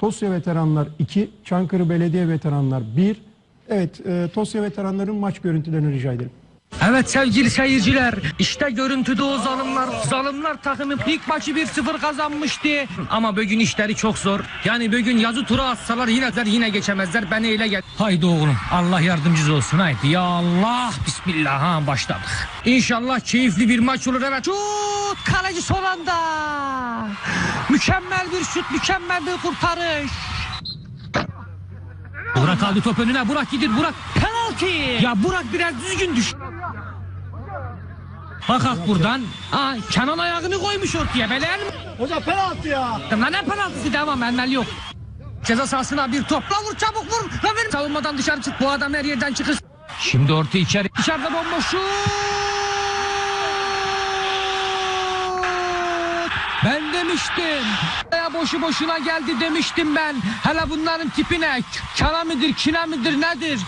Tosya Veteranlar 2, Çankırı Belediye Veteranlar 1. Evet, e, Tosya Veteranların maç görüntülerini rica ederim. Evet sevgili seyirciler işte görüntüde o zalimler. Zalimler takımı ilk maçı 1-0 kazanmıştı. Ama bugün işleri çok zor. Yani bugün yazı tura atsalar yine yine geçemezler. Ben öyle gel. Haydi oğlum Allah yardımcınız olsun haydi. Ya Allah Bismillah ha başladık. İnşallah keyifli bir maç olur evet. Şut kaleci son anda. Mükemmel bir şut mükemmel bir kurtarış. Burak aldı top önüne. Burak gidir. Burak penaltı. Ya Burak biraz düzgün düş. Bakak buradan. Aa, Kenan ayağını koymuş ortaya. Belen mi? Hocam penaltı ya. Lan ne penaltısı devam enmel yok. Ceza sahasına bir top. Lan vur çabuk vur. Lan ver. Savunmadan dışarı çık. Bu adam her yerden çıkır. Şimdi orta içeri. İçeride bomboş şut. Ben demiştim. Ya boşu boşuna geldi demiştim ben. Hele bunların tipine. Kana mıdır, kina mıdır, nedir?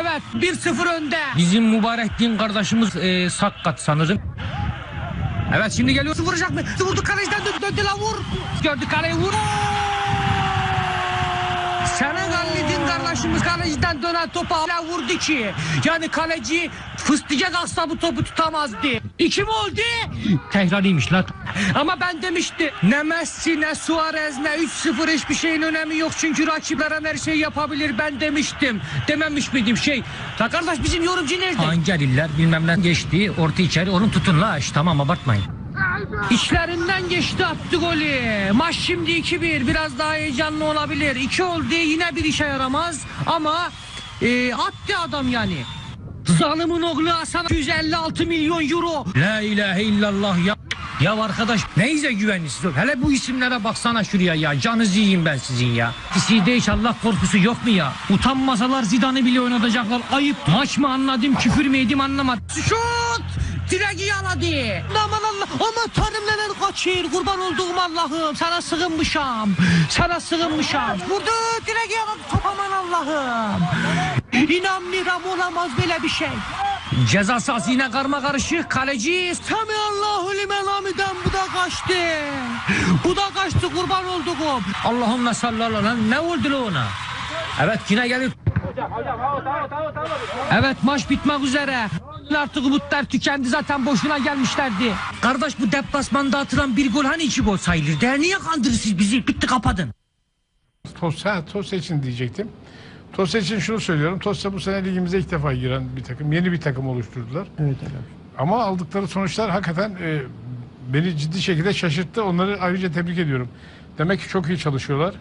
Evet 1-0 önde. Bizim mübarek din kardeşimiz e, sakat sanırım. Evet şimdi geliyor. Vuracak mı? Vurdu kaleciden döndü, döndü lan vur. Gördü kaleyi vur. Senegalli din kardeşimiz kaleciden dönen topu hala vurdu ki. Yani kaleci fıstıcak asla bu topu tutamazdı. İki mi oldu? Tekrarıymış lan. Ama ben demişti ne Messi ne Suarez ne 3-0 hiçbir şeyin önemi yok. Çünkü rakipler her şeyi yapabilir ben demiştim. Dememiş miydim şey. La kardeş bizim yorumcu nerede? Hangi iller bilmem ne geçti orta içeri onun tutun la tamam abartmayın. İçlerinden geçti attı golü. Maç şimdi 2-1. Biraz daha heyecanlı olabilir. 2 oldu yine bir işe yaramaz. Ama e, attı adam yani. Zalimin oğlu Hasan 256 milyon euro. La ilahe illallah ya. Ya arkadaş neyse güvenlisiz. Hele bu isimlere baksana şuraya ya. Canınızı yiyeyim ben sizin ya. Sizde hiç Allah korkusu yok mu ya? Utanmasalar Zidane'ı bile oynatacaklar. Ayıp. Maç mı anladım küfür mü yedim anlamadım. Şut! Direği yaladı. Aman Allah. Aman tanrım neler kaçır. Kurban olduğum Allah'ım. Sana sığınmışam. Sana sığınmışam. Vurdu direği yaladı. Top aman Allah'ım. İnanmıyorum olamaz böyle bir şey. Ceza sahası yine karma karışık. Kaleci Sami Allahu limen bu da kaçtı. Bu da kaçtı kurban olduğum. Allahümme salli ala lan. Ne oldu ona? Evet yine gelir. Evet maç bitmek üzere. Artık umutlar tükendi zaten boşuna gelmişlerdi. Kardeş bu deplasmanda atılan bir gol hani iki gol sayılır? Der niye kandırırsınız bizi? Bitti kapadın. Tosya, Tosya için diyecektim. Tosya için şunu söylüyorum. Tosya bu sene ligimize ilk defa giren bir takım. Yeni bir takım oluşturdular. Evet abi. Ama aldıkları sonuçlar hakikaten e, beni ciddi şekilde şaşırttı. Onları ayrıca tebrik ediyorum. Demek ki çok iyi çalışıyorlar.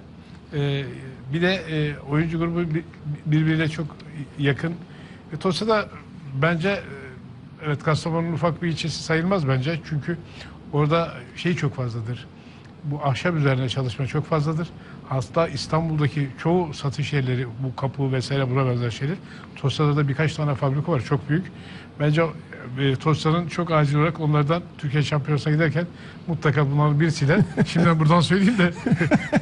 E, bir de e, oyuncu grubu bir- birbirine çok yakın. E, Tosya da bence e, evet Kastamonu'nun ufak bir ilçesi sayılmaz bence. Çünkü orada şey çok fazladır. Bu ahşap üzerine çalışma çok fazladır. Hatta İstanbul'daki çoğu satış yerleri, bu kapı vesaire buna benzer şeyler. Tosya'da da birkaç tane fabrika var, çok büyük. Bence e, Tosya'nın çok acil olarak onlardan Türkiye Şampiyonası'na giderken mutlaka bunların birisiyle, şimdiden buradan söyleyeyim de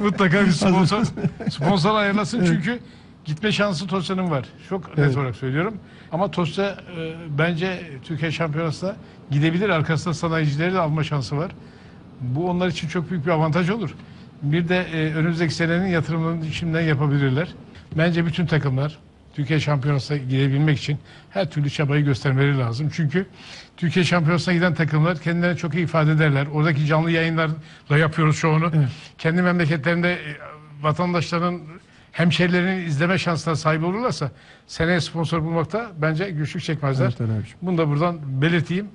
mutlaka bir sponsor, sponsor ayarlasın çünkü gitme şansı Tosya'nın var. Çok net Evet. olarak söylüyorum. Ama Tosya e, bence Türkiye Şampiyonası'na gidebilir. Arkasında sanayicileri de alma şansı var. Bu onlar için çok büyük bir avantaj olur. Bir de e, önümüzdeki senenin yatırımlarını şimdiden yapabilirler. Bence bütün takımlar Türkiye Şampiyonası'na gidebilmek için her türlü çabayı göstermeleri lazım. Çünkü Türkiye Şampiyonası'na giden takımlar kendilerini çok iyi ifade ederler. Oradaki canlı yayınlarla yapıyoruz çoğunu. Kendi memleketlerinde e, vatandaşların hemşerilerinin izleme şansına sahip olurlarsa seneye sponsor bulmakta bence güçlük çekmezler. Evet. Bunu da buradan belirteyim.